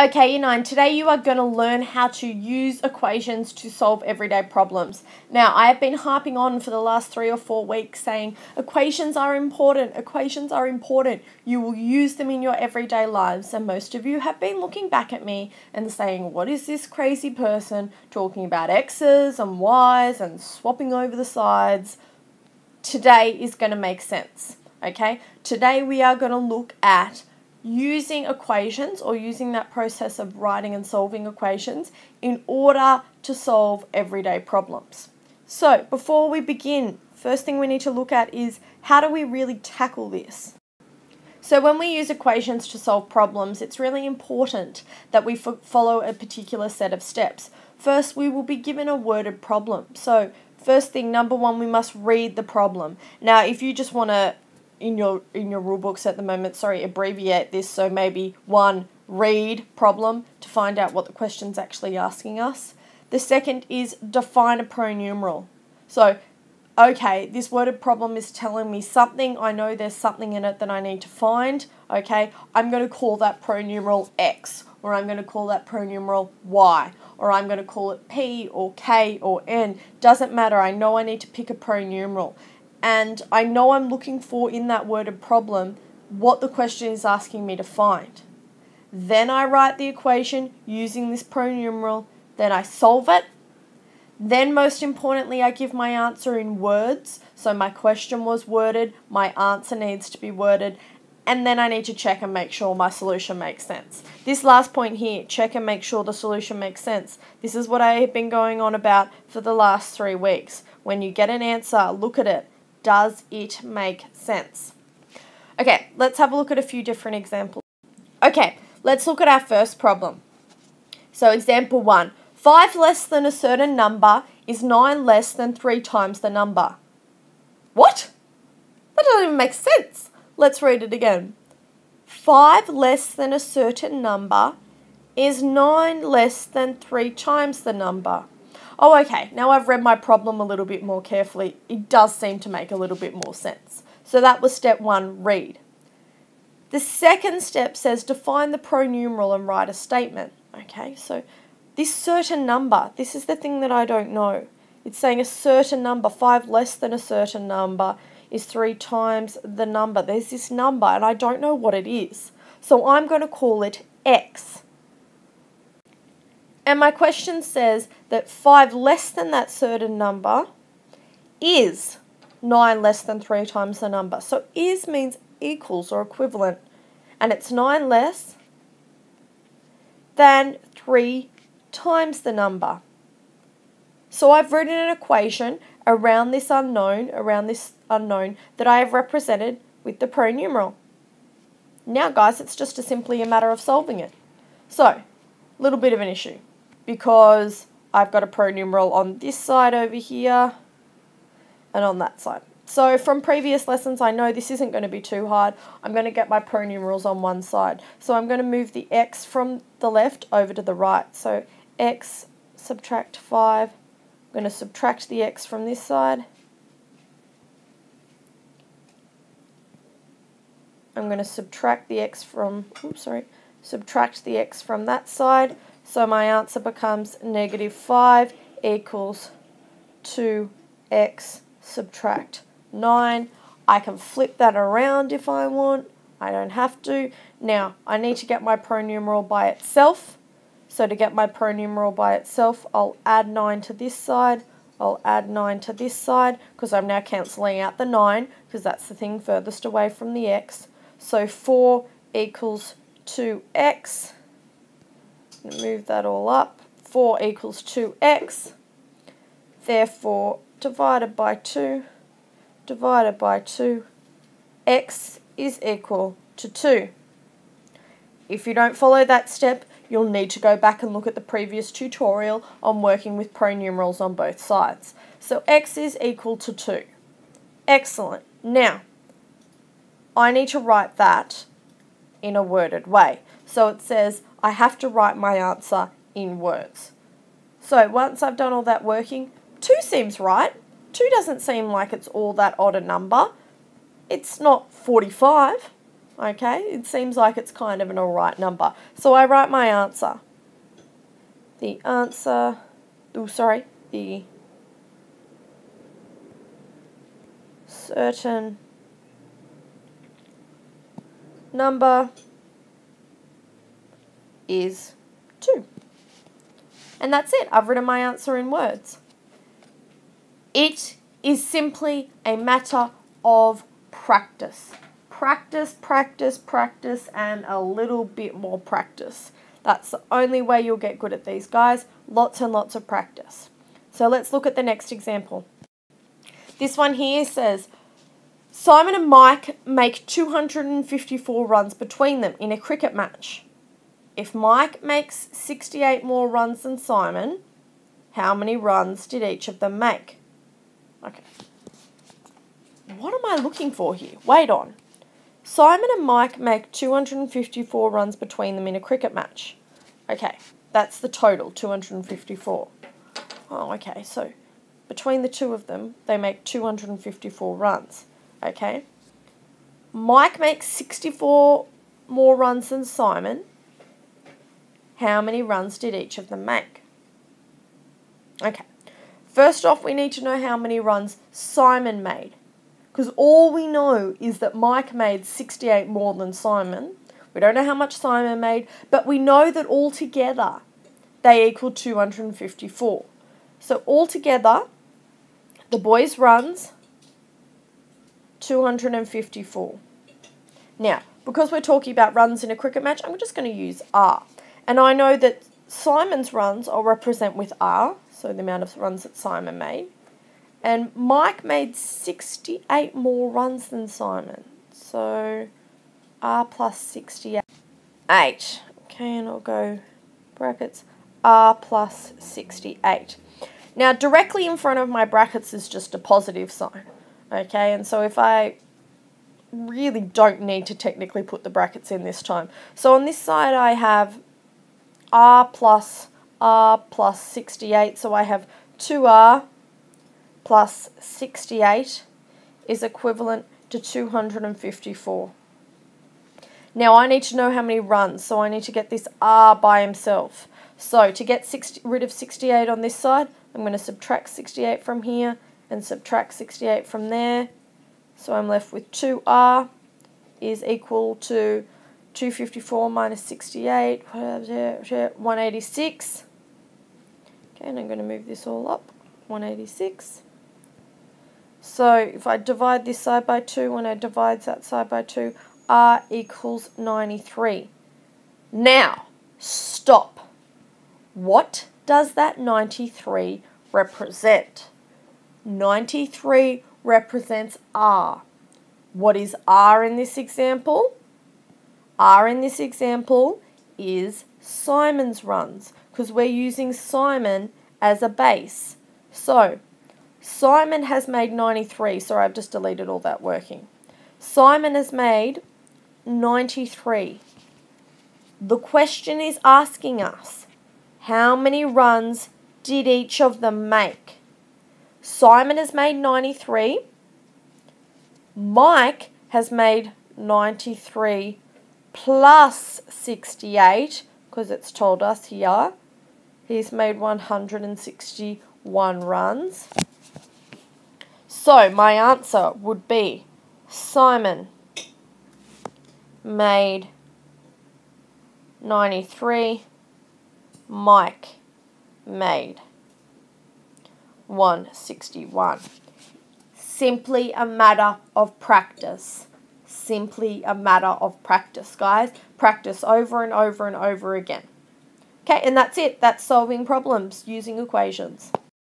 Okay, Year 9, today you are going to learn how to use equations to solve everyday problems. Now, I have been harping on for the last three or four weeks saying equations are important, equations are important. You will use them in your everyday lives, and most of you have been looking back at me and saying, What is this crazy person talking about x's and y's and swapping over the sides? Today is going to make sense, okay? Today we are going to look at using equations or using that process of writing and solving equations in order to solve everyday problems. So, before we begin, first thing we need to look at is how do we really tackle this? So, when we use equations to solve problems, it's really important that we follow a particular set of steps. First, we will be given a worded problem. So, first thing, number one, we must read the problem. Now, if you just want to in your in your rule books at the moment, sorry, abbreviate this so maybe one read problem to find out what the question's actually asking us. The second is define a pronumeral. So, okay, this worded problem is telling me something. I know there's something in it that I need to find. Okay, I'm going to call that pronumeral X, or I'm going to call that pronumeral Y, or I'm going to call it P or K or N. Doesn't matter. I know I need to pick a pronumeral and I know I'm looking for in that worded problem what the question is asking me to find. Then I write the equation using this pronumeral, then I solve it. Then, most importantly, I give my answer in words. So, my question was worded, my answer needs to be worded, and then I need to check and make sure my solution makes sense. This last point here, check and make sure the solution makes sense. This is what I have been going on about for the last three weeks. When you get an answer, look at it does it make sense? Okay, let's have a look at a few different examples. Okay, let's look at our first problem. So, example one 5 less than a certain number is 9 less than 3 times the number. What? That doesn't even make sense. Let's read it again. 5 less than a certain number is 9 less than 3 times the number. Oh, okay, now I've read my problem a little bit more carefully. It does seem to make a little bit more sense. So that was step one, read. The second step says define the pronumeral and write a statement. Okay, so this certain number, this is the thing that I don't know. It's saying a certain number, five less than a certain number, is three times the number. There's this number, and I don't know what it is. So I'm going to call it x. And my question says that 5 less than that certain number is 9 less than 3 times the number. So is means equals or equivalent. And it's 9 less than 3 times the number. So I've written an equation around this unknown, around this unknown that I have represented with the pronumeral. Now guys, it's just a simply a matter of solving it. So, little bit of an issue because I've got a pronumeral on this side over here and on that side. So from previous lessons, I know this isn't going to be too hard. I'm going to get my pronumerals on one side. So I'm going to move the x from the left over to the right. So x subtract 5. I'm going to subtract the x from this side. I'm going to subtract the x from, oops, sorry, subtract the x from that side. So my answer becomes negative 5 equals 2x subtract 9. I can flip that around if I want. I don't have to. Now, I need to get my pronumeral by itself. So to get my pronumeral by itself, I'll add 9 to this side. I'll add 9 to this side because I'm now cancelling out the 9 because that's the thing furthest away from the x. So 4 equals 2x move that all up. 4 equals 2x. Therefore, divided by 2, divided by 2, x is equal to 2. If you don't follow that step, you'll need to go back and look at the previous tutorial on working with pronumerals on both sides. So x is equal to 2. Excellent. Now, I need to write that in a worded way. So it says I have to write my answer in words. So once I've done all that working, 2 seems right. 2 doesn't seem like it's all that odd a number. It's not 45. Okay, it seems like it's kind of an alright number. So I write my answer. The answer, oh sorry, the certain number is 2. And that's it. I've written my answer in words. It is simply a matter of practice. Practice, practice, practice, and a little bit more practice. That's the only way you'll get good at these guys. Lots and lots of practice. So let's look at the next example. This one here says, Simon and Mike make 254 runs between them in a cricket match. If Mike makes 68 more runs than Simon, how many runs did each of them make? Okay. What am I looking for here? Wait on. Simon and Mike make 254 runs between them in a cricket match. Okay, that's the total, 254. Oh, okay, so between the two of them, they make 254 runs. Okay. Mike makes 64 more runs than Simon. How many runs did each of them make? Okay. First off, we need to know how many runs Simon made. Because all we know is that Mike made 68 more than Simon. We don't know how much Simon made, but we know that altogether they equal 254. So altogether, the boys' runs 254. Now, because we're talking about runs in a cricket match, I'm just going to use R. And I know that Simon's runs I'll represent with R, so the amount of runs that Simon made. And Mike made 68 more runs than Simon. So R plus 68. 8. Okay, and I'll go brackets R plus 68. Now, directly in front of my brackets is just a positive sign. Okay, and so if I really don't need to technically put the brackets in this time. So on this side I have R plus R plus 68. So I have 2R plus 68 is equivalent to 254. Now I need to know how many runs, so I need to get this R by himself. So to get 60, rid of 68 on this side, I'm going to subtract 68 from here and subtract 68 from there. So I'm left with 2r is equal to 254 minus 68, 186. Okay, and I'm going to move this all up, 186. So if I divide this side by 2, when I divide that side by 2, r equals 93. Now, stop. What does that 93 represent? 93 represents R. What is R in this example? R in this example is Simon's runs because we're using Simon as a base. So, Simon has made 93. Sorry, I've just deleted all that working. Simon has made 93. The question is asking us, how many runs did each of them make? Simon has made 93. Mike has made 93 plus 68 because it's told us here. He's made 161 runs. So my answer would be Simon made 93. Mike made 161. Simply a matter of practice. Simply a matter of practice, guys. Practice over and over and over again. Okay, and that's it. That's solving problems using equations.